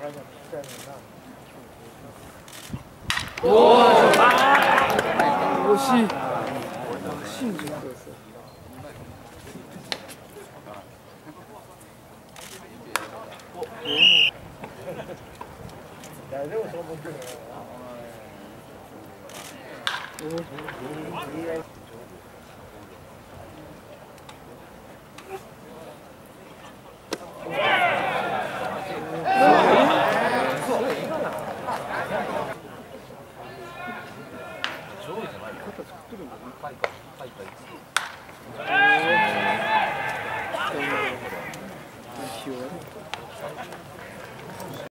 觉是真实。哇！我去，兴致特色。来，这个什么上位じゃないよ。